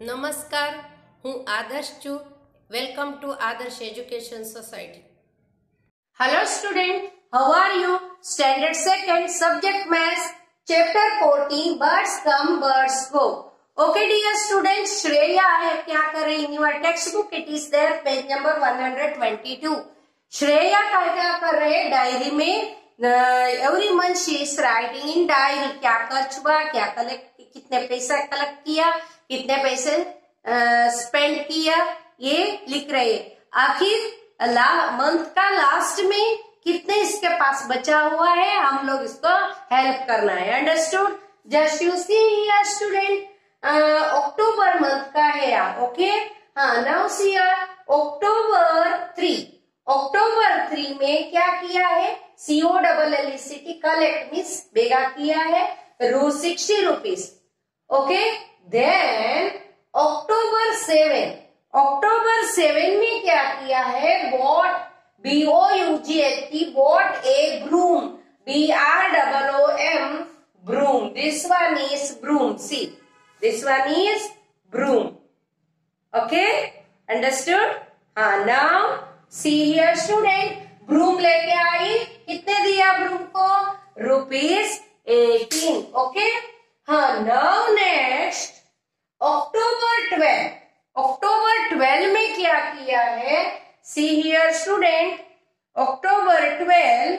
નમસ્કાર હું આદર્શ છું welcome to Adarsh education society Hello student, how are you? Standard 2nd, subject maths, chapter 14, birds come, birds go. Okay dear students, Shreya है क्या कर रही in your textbook it is there page number 122. Shreya का क्या कर रहे हैं diary में every month she is writing in diary क्या खर्च हुआ क्या कलेक्ट कितने पैसा कलेक्ट किया कितने पैसे स्पेंड किया, ये लिख रहे। आखिर मंथ का लास्ट में कितने इसके पास बचा हुआ है, हम लोग इसको हेल्प करना है। Understood just you see student October month का है यार ओके हाँ now see October three October three में क्या किया है? CO double L C T collect means बेगा किया है, रू sixty rupees okay then October seven October seven में क्या किया है? What B O U G H T what a broom B R double O M broom this one is broom see this one is broom okay understood हाँ now see here student broom लेके आई. कितने दिया broom को? Rupees eighteen okay हाँ now next October twelve October twelve में क्या किया है? See here student October twelve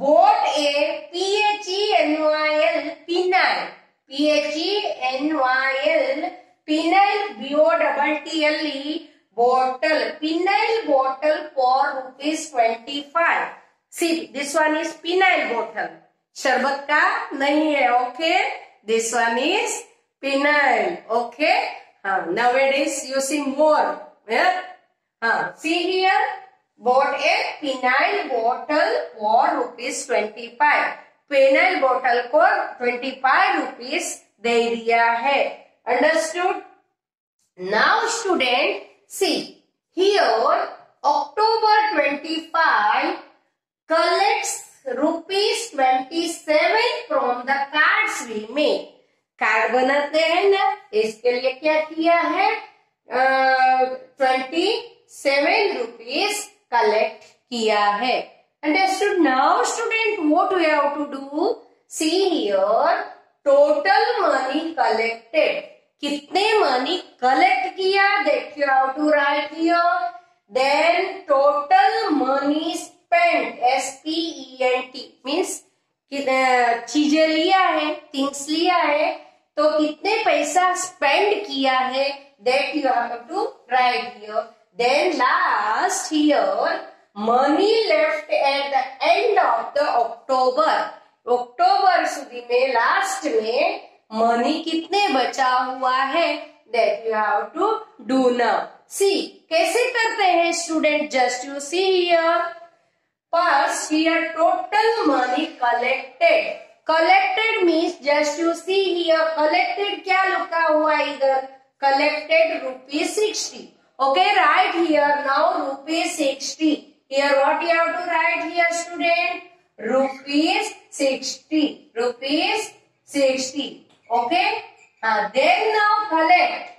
bought a P H E N Y L phenyl P H E N Y L phenyl BO double T L E bottle. Phenyl bottle for rupees 25 see, this one is phenyl bottle. शरबत का नहीं है okay this one is phenyl okay हाँ nowadays using more yeah? हाँ see here bought a phenyl bottle for rupees 25 phenyl bottle को 25 rupees दे दिया है understood now student See, here October 25 collects rupees 27 from the we made. Card बनाते हैं ना इसके लिए क्या किया है? ट्वेंटी सेवन रुपीज़ कलेक्ट किया है। Understood now student what we have to do see here total money collected कितने मनी कलेक्ट किया? देख you how to write here then total money spend S P E N T means चीज़ें लिया है things लिया है तो कितने पैसा स्पेंड किया है that you have to write here then last here money left at the end of the October October सुधी में लास्ट में मनी कितने बचा हुआ है that you have to do now see कैसे करते हैं student just you see here first here total money collected collected means just you see here collected क्या लिखा हुआ इधर? Collected rupees sixty okay write here now rupees sixty here what you have to write here student rupees sixty rupees sixty okay हाँ then now collect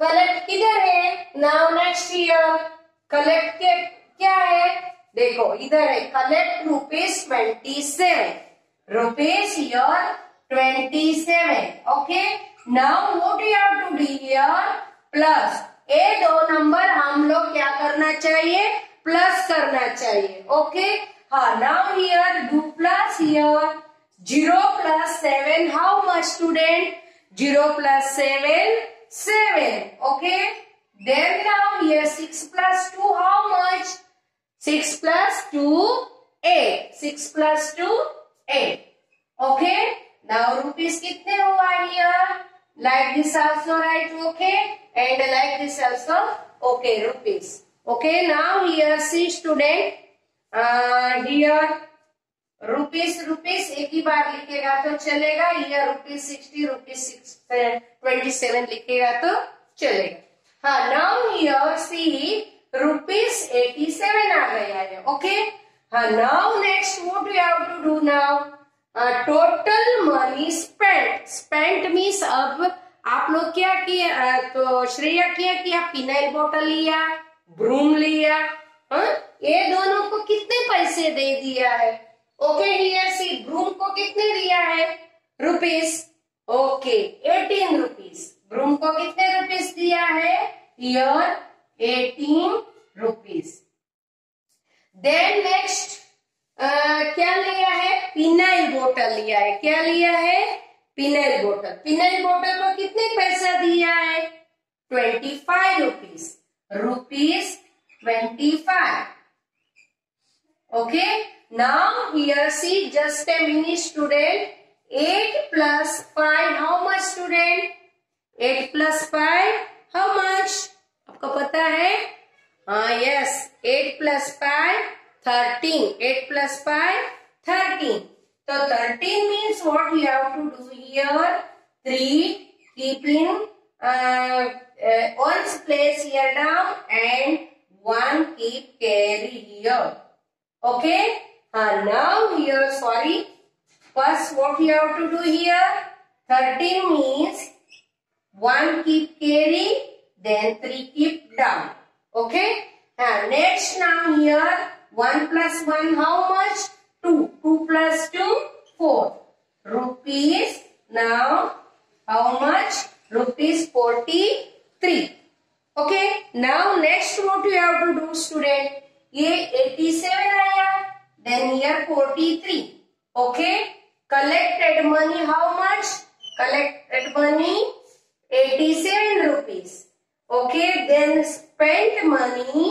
collect किधर है? Now next year collect के क्या है? देखो, इधर है collect rupees twenty seven rupees here twenty seven okay now what you have to do here plus a दो नंबर हम लोग क्या करना चाहिए? प्लस करना चाहिए. ओके हाँ now here do plus here 0 plus 7 how much, student? 0 plus 7 7 okay? Then now here 6 plus 2 how much? 6 plus 2 8 6 plus 2 8 okay now rupees kitne hua here like this also right okay and like this also okay rupees okay now here see student uh, here rupees rupees एक ही बार लिखेगा तो चलेगा या rupees sixty rupees six twenty seven लिखेगा तो चलेगा हाँ now here see rupees eighty seven आ गया है ओके हाँ now next what we have to do now total money spent spent means अब आप लोग क्या किए तो श्रेया क्या किया पिनाइल बोतल लिया ब्रूम लिया हाँ? ये दोनों को कितने पैसे दे दिया है? ओके हियर सी ब्रूम को कितने दिया है? Rupees okay eighteen rupees broom को कितने रुपीस दिया है? Here eighteen rupees then next क्या लिया है? पिनाइल बोतल लिया है। क्या लिया है? पिनाइल बोतल पिनाइल बोतल को कितने पैसा दिया है? Twenty five rupees rupees twenty five okay now here see just a mini student 8 plus 5, 13. 8 plus 5, 13. So 13 means what we have to do here? 3 keeping uh, uh, one's place here down and 1 keep carry here. Okay. Uh, now here, sorry. First, what you have to do here? 13 means 1 keep carry, then 3 keep down. Okay. Uh, next now here, 1 plus 1, how much? 2. 2 plus 2, 4. Rupees. Now, how much? Rupees 43. Okay. Now, next what you have to do, student? ये 87 आया then here 43 okay collected money how much collected money 87 rupees okay then spent money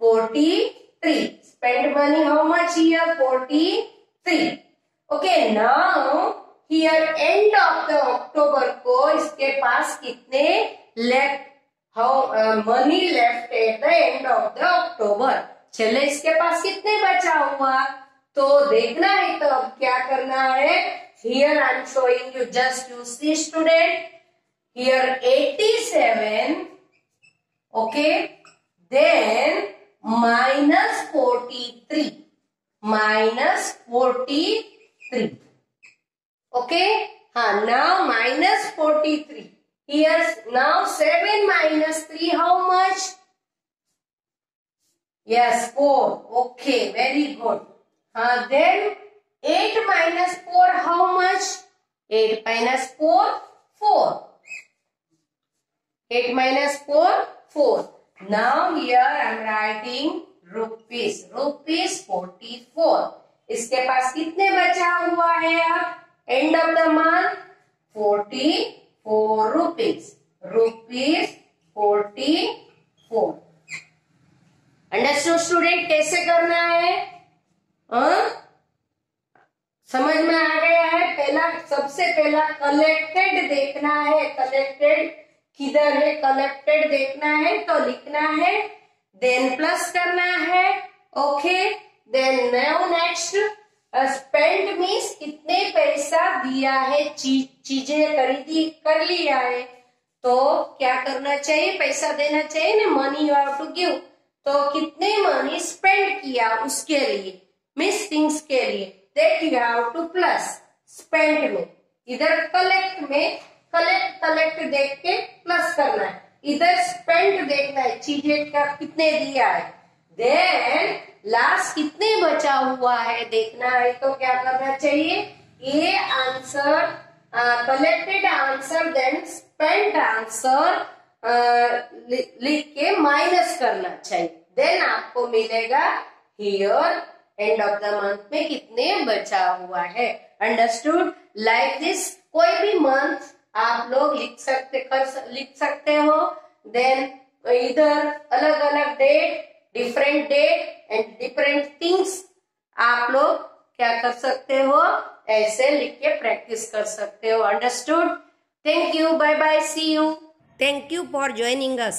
43 spent money how much here 43 okay now here end of the october को इसके पास कितने left how uh, money left at the end of the october चले इसके पास कितने बचा हुआ तो देखना है तो अब क्या करना है here I am showing you just you see student here 87 okay then minus 43 minus 43 okay हाँ now minus 43 here now 7 minus 3 how much 4. Okay, very good. Uh, then 8 minus 4, how much? 8 minus 4, 4. 8 minus 4, 4. Now here I am writing rupees. Rupees 44. इसके पास कितने बचा हुआ है अब end of the month forty four rupees rupees forty four understood student कैसे करना है आ? समझ में आ गया है पहला, सबसे पहला कलेक्टेड देखना है कलेक्टेड किधर है? कलेक्टेड देखना है तो लिखना है। देन प्लस करना है। Okay then now next spend means कितने पैसा दिया है? चीज़ें खरीदी, कर लिया है। तो क्या करना चाहिए? पैसा देना चाहिए ना? Money you have to give तो कितने मनी स्पेंड किया उसके लिए? मिस थिंग्स के लिए। That you have to plus spend में। इधर कलेक्ट में कलेक्ट कलेक्ट देख के प्लस करना है। इधर स्पेंड देखना है, चीज़ें का कितने दिया है। देन लास्ट कितने बचा हुआ है देखना है तो क्या करना चाहिए? ये answer collected answer then spend answer लिख के माइनस करना चाहिए। देन आपको मिलेगा here end of the month में कितने बचा हुआ है। अंडरस्टूड लाइक दिस कोई भी मंथ आप लोग लिख सकते, कर लिख सकते हो। देन इधर अलग अलग date different date and different things आप लोग क्या कर सकते हो? ऐसे लिख के प्रैक्टिस कर सकते हो। Understood thank you bye bye see you thank you for joining us.